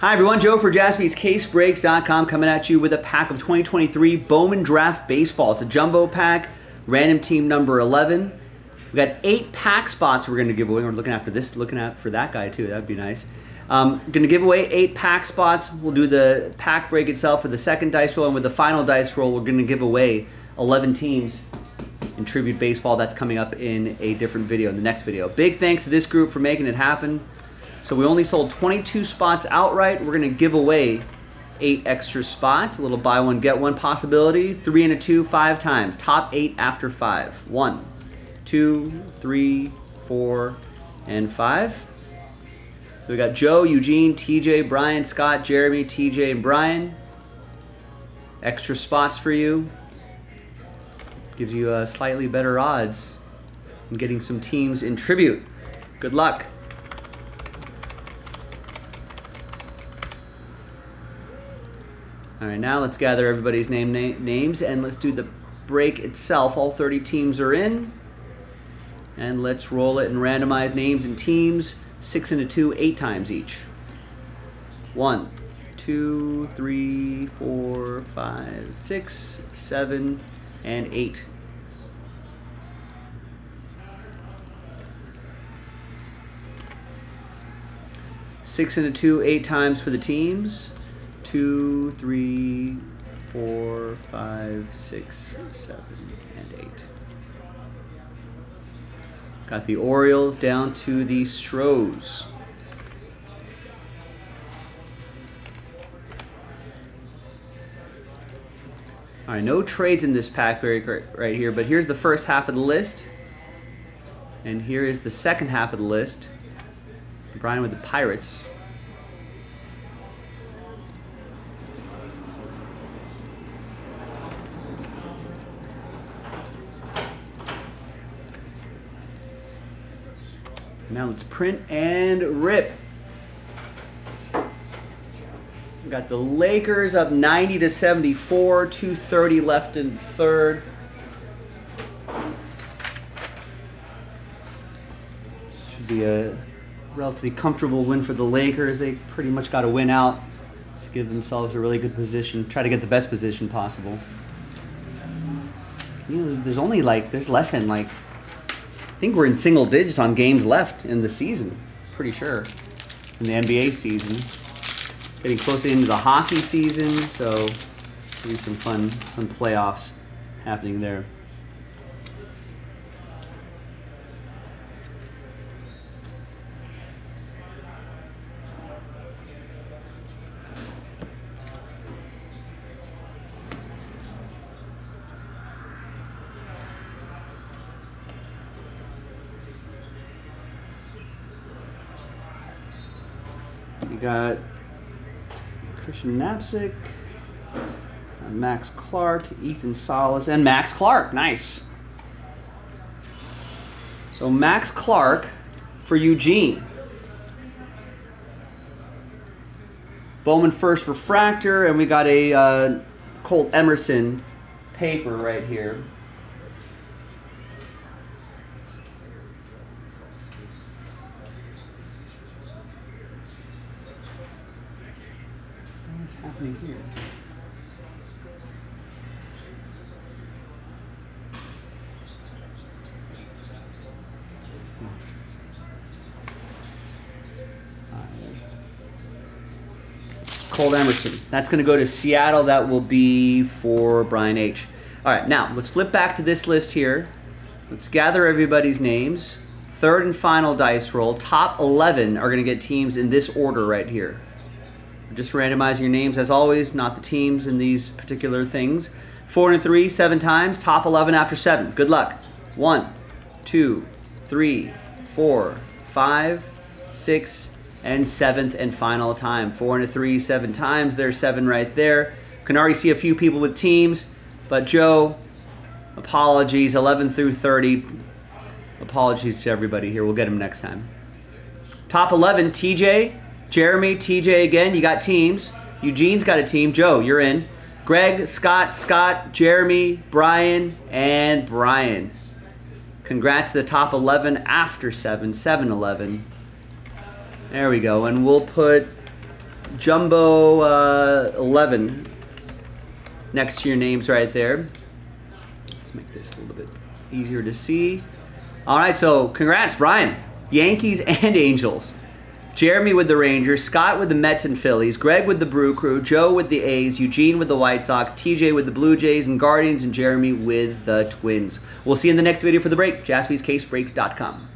Hi everyone, Joe for jaspyscasebreaks.com coming at you with a pack of 2023 Bowman Draft Baseball. It's a jumbo pack, random team number 11. We got eight pack spots we're going to give away. We're looking after this, looking out for that guy too. That'd be nice. Um, going to give away eight pack spots. We'll do the pack break itself for the second dice roll, and with the final dice roll, we're going to give away 11 teams in Tribute Baseball. That's coming up in a different video, in the next video. Big thanks to this group for making it happen. So we only sold 22 spots outright. We're going to give away eight extra spots. A little buy one, get one possibility. Three and a two, five times. Top eight after five. One, two, three, four, and five. So we got Joe, Eugene, TJ, Brian, Scott, Jeremy, TJ, and Brian. Extra spots for you. Gives you uh, slightly better odds in getting some teams in tribute. Good luck. All right, now let's gather everybody's name na names and let's do the break itself. All 30 teams are in. And let's roll it and randomize names and teams. Six and two, eight times each. One, two, three, four, five, six, seven, and eight. Six and two, eight times for the teams two, three, four, five, six, seven, and eight. Got the Orioles down to the Stros. All right, no trades in this pack right here, but here's the first half of the list. And here is the second half of the list. Brian with the Pirates. Now let's print and rip. We got the Lakers up 90 to 74, 230 left in third. Should be a relatively comfortable win for the Lakers. They pretty much got to win out to give themselves a really good position. Try to get the best position possible. You know, there's only like there's less than like think we're in single digits on games left in the season. Pretty sure. In the NBA season. Getting closer into the hockey season, so be some fun, fun playoffs happening there. We got Christian Knapczyk, uh, Max Clark, Ethan Salas, and Max Clark. Nice. So Max Clark for Eugene. Bowman first refractor, and we got a uh, Colt Emerson paper right here. Happening here? Colt Emerson. That's going to go to Seattle. That will be for Brian H. All right, now let's flip back to this list here. Let's gather everybody's names. Third and final dice roll. Top 11 are going to get teams in this order right here. Just randomizing your names as always, not the teams in these particular things. Four and three, seven times. Top 11 after seven. Good luck. One, two, three, four, five, six, and seventh and final time. Four and a three, seven times. There's seven right there. Can already see a few people with teams, but Joe, apologies. 11 through 30. Apologies to everybody here. We'll get them next time. Top 11, TJ, Jeremy, TJ again. You got teams. Eugene's got a team. Joe, you're in. Greg, Scott, Scott, Jeremy, Brian, and Brian. Congrats to the top 11 after 7, 7 11. There we go. And we'll put Jumbo uh, 11 next to your names right there. Let's make this a little bit easier to see. All right, so congrats, Brian. Yankees and Angels. Jeremy with the Rangers, Scott with the Mets and Phillies, Greg with the Brew Crew, Joe with the A's, Eugene with the White Sox, TJ with the Blue Jays and Guardians, and Jeremy with the Twins. We'll see you in the next video for the break. JaspysCaseBreaks.com.